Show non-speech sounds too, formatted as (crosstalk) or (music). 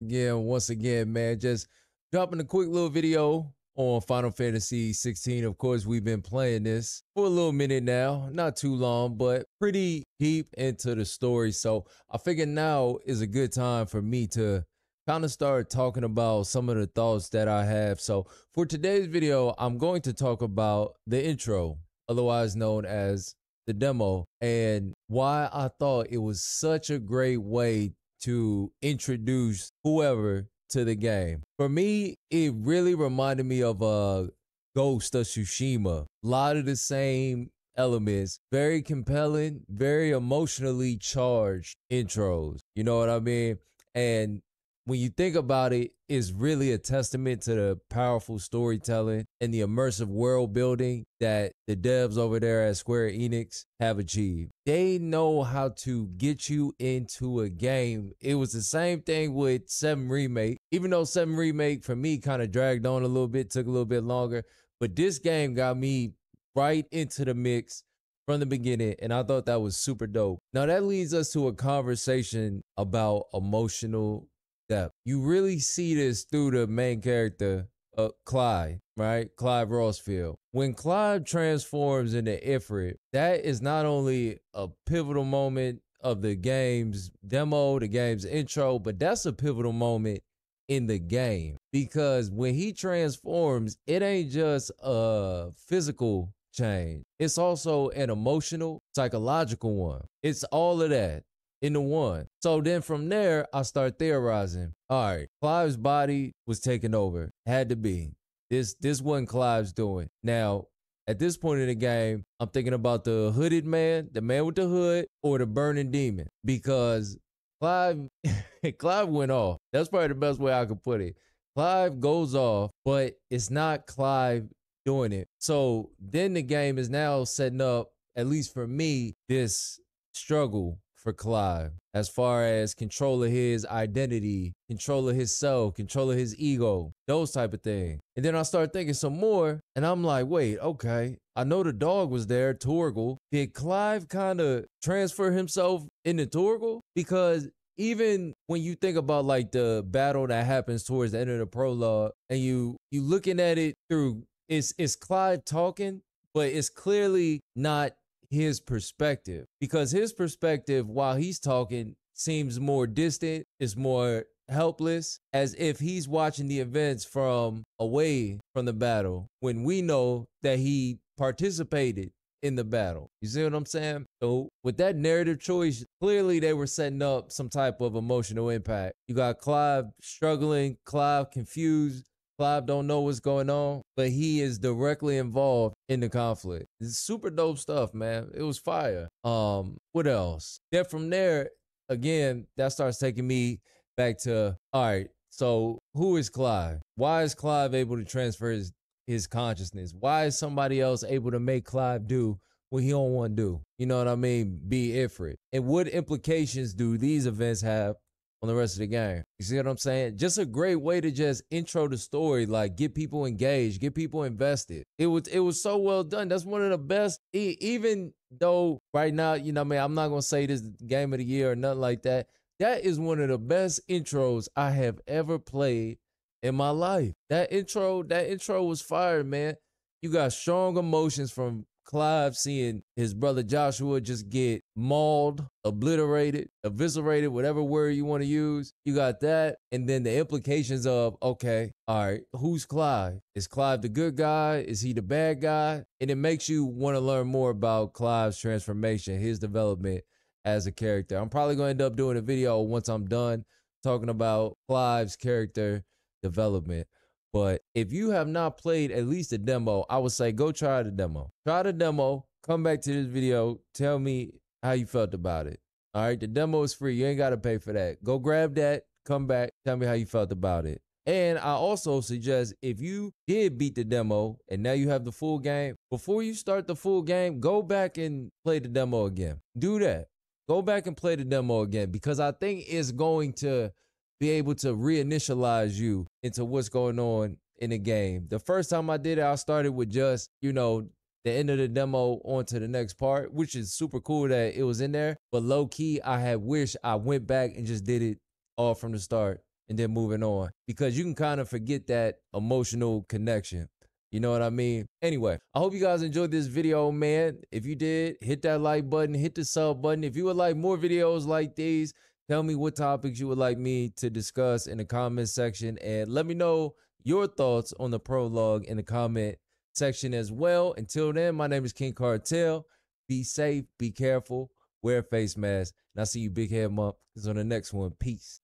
Again, once again, man, just dropping a quick little video on Final Fantasy 16. Of course, we've been playing this for a little minute now, not too long, but pretty deep into the story. So I figured now is a good time for me to kind of start talking about some of the thoughts that I have. So for today's video, I'm going to talk about the intro, otherwise known as the demo, and why I thought it was such a great way to introduce whoever to the game. For me, it really reminded me of a uh, Ghost of Tsushima. A lot of the same elements, very compelling, very emotionally charged intros. You know what I mean? And when you think about it, it's really a testament to the powerful storytelling and the immersive world building that the devs over there at Square Enix have achieved. They know how to get you into a game. It was the same thing with 7 Remake, even though 7 Remake for me kind of dragged on a little bit, took a little bit longer, but this game got me right into the mix from the beginning, and I thought that was super dope. Now, that leads us to a conversation about emotional depth. You really see this through the main character, uh, Clive, right? Clive Rosfield. When Clive transforms into Ifrit, that is not only a pivotal moment of the game's demo, the game's intro, but that's a pivotal moment in the game because when he transforms, it ain't just a physical change. It's also an emotional, psychological one. It's all of that into one. So then from there, I start theorizing. All right, Clive's body was taken over. Had to be. This this wasn't Clive's doing. Now, at this point in the game, I'm thinking about the hooded man, the man with the hood, or the burning demon. Because Clive (laughs) Clive went off. That's probably the best way I could put it. Clive goes off, but it's not Clive doing it. So then the game is now setting up, at least for me, this struggle for Clive as far as control of his identity, control of his self, control of his ego, those type of things. And then I start thinking some more, and I'm like, wait, okay. I know the dog was there, Torgal. Did Clive kind of transfer himself into Torgal? Because even when you think about like the battle that happens towards the end of the prologue, and you you looking at it through, it's it's Clive talking, but it's clearly not his perspective because his perspective while he's talking seems more distant, is more helpless, as if he's watching the events from away from the battle when we know that he participated in the battle. You see what I'm saying? So with that narrative choice, clearly they were setting up some type of emotional impact. You got Clive struggling, Clive confused, Clive don't know what's going on, but he is directly involved in the conflict. It's super dope stuff, man. It was fire. Um, what else? Then from there, again, that starts taking me back to all right. So who is Clive? Why is Clive able to transfer his his consciousness? Why is somebody else able to make Clive do what he don't want to do? You know what I mean? Be Ifrit. And what implications do these events have on the rest of the game. You see what I'm saying? Just a great way to just intro the story, like get people engaged, get people invested. It was it was so well done. That's one of the best. even though right now, you know, I mean, I'm not gonna say this game of the year or nothing like that. That is one of the best intros I have ever played in my life. That intro, that intro was fire, man. You got strong emotions from Clive seeing his brother Joshua just get mauled, obliterated, eviscerated, whatever word you want to use. You got that. And then the implications of, okay, all right, who's Clive? Is Clive the good guy? Is he the bad guy? And it makes you want to learn more about Clive's transformation, his development as a character. I'm probably going to end up doing a video once I'm done talking about Clive's character development. But if you have not played at least a demo, I would say go try the demo. Try the demo, come back to this video, tell me how you felt about it. All right, the demo is free. You ain't got to pay for that. Go grab that, come back, tell me how you felt about it. And I also suggest if you did beat the demo and now you have the full game, before you start the full game, go back and play the demo again. Do that. Go back and play the demo again because I think it's going to be able to reinitialize you into what's going on in the game. The first time I did it, I started with just, you know, the end of the demo onto the next part, which is super cool that it was in there. But low key, I had wished I went back and just did it all from the start and then moving on because you can kind of forget that emotional connection. You know what I mean? Anyway, I hope you guys enjoyed this video, man. If you did, hit that like button, hit the sub button. If you would like more videos like these, tell me what topics you would like me to discuss in the comment section and let me know your thoughts on the prologue in the comment section as well. Until then, my name is King Kartel. Be safe, be careful, wear a face mask, and I'll see you big head month on the next one. Peace.